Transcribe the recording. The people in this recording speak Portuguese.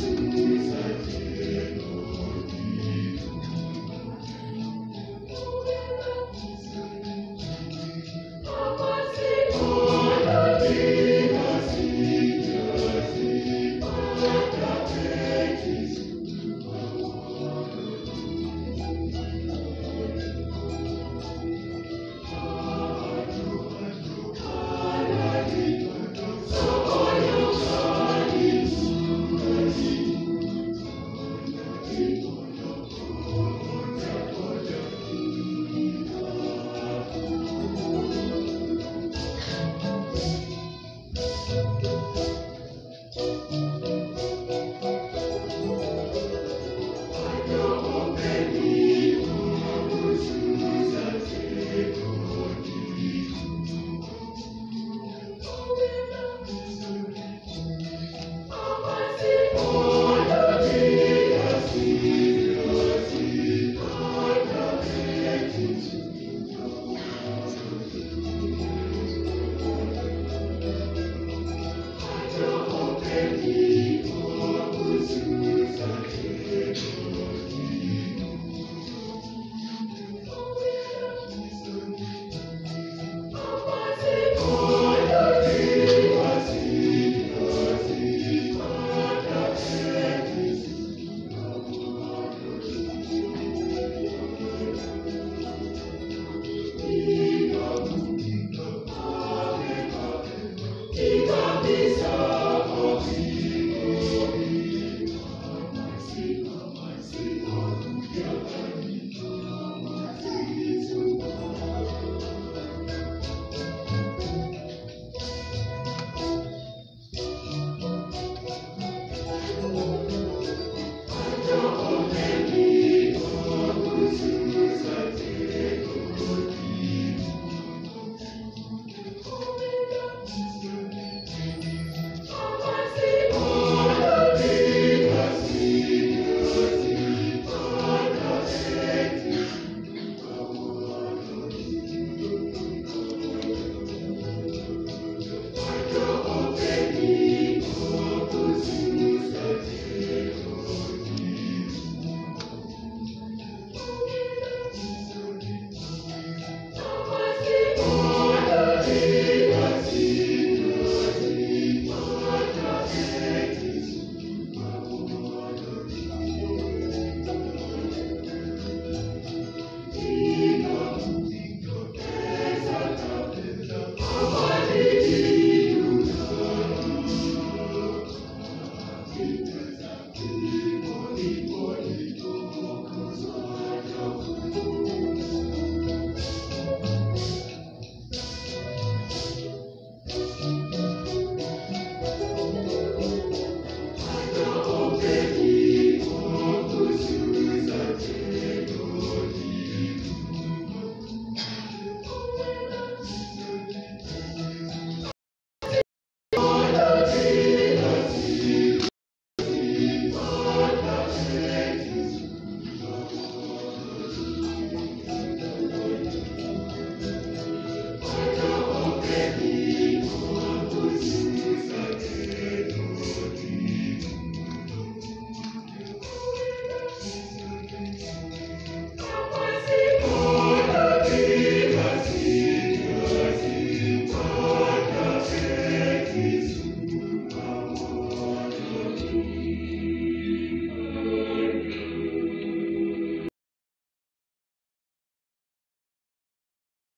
Jesus.